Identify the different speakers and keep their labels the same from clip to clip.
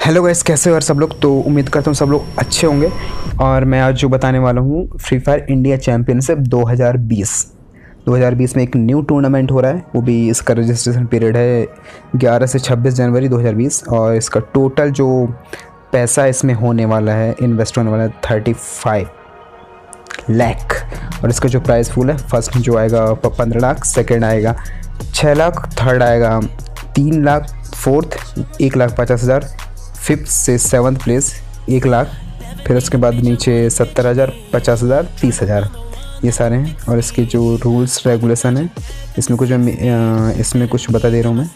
Speaker 1: Hello guys कैसे हो यार सब लोग? तो उम्मीद करता हूँ सब लोग अच्छे होंगे। और मैं आज जो बताने वाला हूँ फ्री फायर इंडिया चैम्पियनशिप 2020 2020 में एक न्यू टूर्नामेंट हो रहा है। वो भी इसका रजिस्ट्रेशन पीरियड है 11 से 26 जनवरी 2020 और इसका टोटल जो पैसा इसमें होने वाला है इन्वेस्ट होने वाला है थर्टी फाइव लैख और इसका जो प्राइस फूल है फ़र्स्ट जो आएगा पंद्रह लाख सेकेंड आएगा छः लाख थर्ड आएगा तीन लाख फोर्थ एक लाख पचास हज़ार। फिफ्थ से सेवन्थ प्लेस, एक लाख। फिर उसके बाद नीचे सत्तर हज़ार, पचास हज़ार, तीस हज़ार। ये सारे हैं और इसके जो रूल्स, रेगुलेशन है, इसमें कुछ इसमें कुछ बता दे रहा हूँ मैं।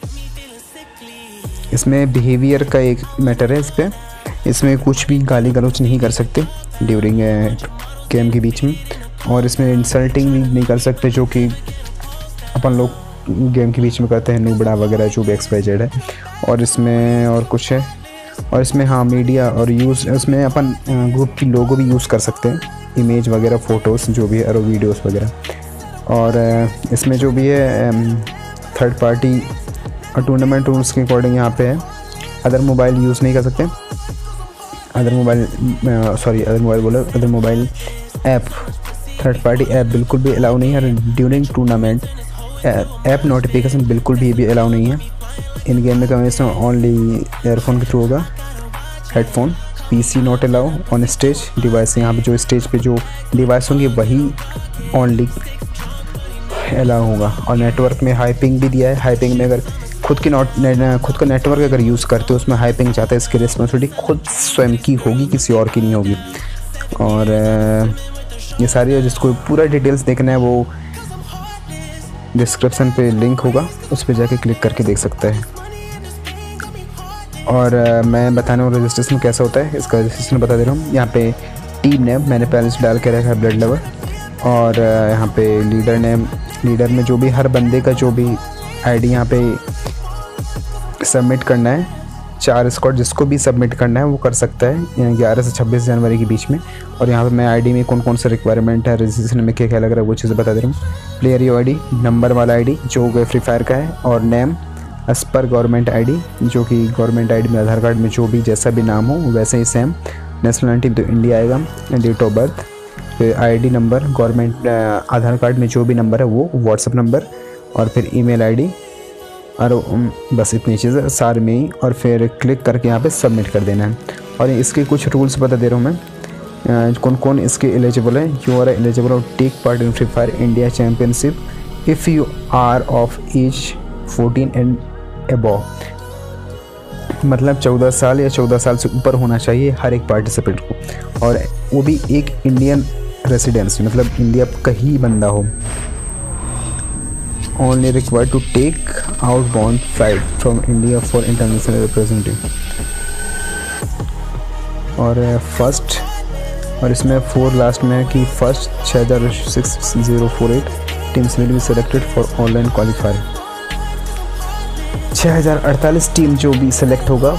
Speaker 1: इसमें बिहेवियर का एक मैटर है इस पर इसमें कुछ भी गाली गलौच नहीं कर सकते ड्यूरिंग गेम के बीच में। और इसमें इंसल्टिंग भी नहीं कर सकते जो कि अपन लोग गेम के बीच में करते हैं, निबड़ा वगैरह, जो भी एक्सपाइजेड है। और इसमें और कुछ है। और इसमें हाँ मीडिया और यूज़ उसमें अपन ग्रुप की लोगो भी यूज़ कर सकते हैं इमेज वगैरह फ़ोटोज़ जो भी है, और वीडियोस वगैरह। और इसमें जो भी है थर्ड पार्टी टूर्नामेंट रूल्स के अकॉर्डिंग यहाँ पे है। अदर मोबाइल यूज़ नहीं कर सकते। Other mobile sorry other mobile बोलो, other mobile app third party app बिल्कुल भी अलाउ नहीं है। ड्यूरिंग टूर्नामेंट ऐप नोटिफिकेशन बिल्कुल भी भी अलाउ नहीं है। इन गेम में कम्युनिकेशन ओनली एयरफोन के थ्रू होगा। Headphone PC not allow on stage device यहाँ पे जो स्टेज पे जो डिवाइस होंगे वही ओनली अलाउ होगा। और नेटवर्क में हाइपिंग भी दिया है। हाइपिंग में अगर खुद की नॉट खुद का नेटवर्क अगर यूज़ करते हो, उसमें हाइपिंग चाहते हैं, इसकी रिस्पॉन्सिबिलिटी खुद स्वयं की होगी, किसी और की नहीं होगी। और ये सारी जिसको पूरा डिटेल्स देखना है, वो डिस्क्रिप्शन पे लिंक होगा, उस पर जाके क्लिक करके देख सकता है। और मैं बताने वाला रजिस्ट्रेशन कैसा होता है, इसका रजिस्ट्रेशन बता दे रहा हूँ। यहाँ पे टीम नेम मैंने पहले से डाल के रखा है ब्लड लेवल और यहाँ पे लीडर नेम लीडर में जो भी, हर बंदे का जो भी आईडी यहाँ पर सबमिट करना है चार स्कॉट जिसको भी सबमिट करना है, वो कर सकता है ग्यारह से छब्बीस जनवरी के बीच में। और यहाँ पे मैं आईडी में कौन कौन सा रिक्वायरमेंट है रजिस्ट्रेशन में क्या क्या लग रहा है, वो चीज़ें बता दे रहा हूँ। प्लेयर यू आई नंबर वाला आईडी जो गए फ्री फायर का है, और name as per government ID जो कि गवर्नमेंट आईडी में आधार कार्ड में जो भी जैसा भी नाम हो, वैसे ही सेम नेशनलिटी तो इंडिया आएगा डेट ऑफ़ बर्थ फिर ID number government Aadhaar card में जो भी नंबर है, वो व्हाट्सअप नंबर और फिर ईमेल आईडी और बस इतनी चीज़ें, सारे में ही, और फिर क्लिक करके यहाँ पे सबमिट कर देना है। और इसके कुछ रूल्स बता दे रहा हूँ मैं। कौन कौन इसके एलिजिबल है? You are eligible of take part in free fire India championship if you are of age fourteen and above मतलब चौदह साल या चौदह साल से ऊपर होना चाहिए हर एक पार्टिसिपेंट को। और वो भी एक इंडियन रेसिडेंस मतलब इंडिया का ही बंदा हो। Only required to take outbound flight from India for international representative. और फ़र्स्ट और इसमें फोर लास्ट में है कि फ़र्स्ट छः हज़ार six zero four eight teams will be selected for online qualifier छः हज़ार अड़तालीस टीम जो भी सेलेक्ट होगा,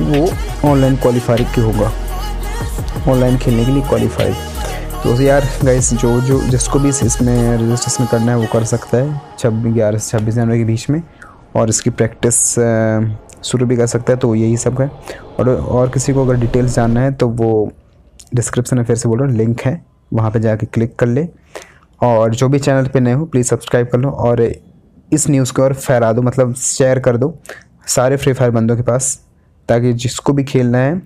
Speaker 1: वो ऑनलाइन क्वालिफायर की होगा। ऑनलाइन खेलने के लिए क्वालिफाई तो यार गाइस जो जो, जिसको भी इसमें रजिस्ट्रेशन करना है, वो कर सकता है। छब्बीस, ग्यारह से छब्बीस जनवरी के बीच में। और इसकी प्रैक्टिस शुरू भी कर सकता है तो यही सब है। और और किसी को अगर डिटेल्स जानना है तो वो डिस्क्रिप्शन में फिर से बोल रहा हूँ लिंक है। वहाँ पे जाके क्लिक कर ले। और जो भी चैनल पे नए हो प्लीज़ सब्सक्राइब कर लो। और इस न्यूज़ को और फहरा दो मतलब शेयर कर दो सारे फ्री फायर बंदों के पास, ताकि जिसको भी खेलना है,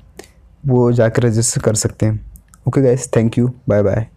Speaker 1: वो जाकर रजिस्टर कर सकते हैं। Okay guys. Thank you. Bye bye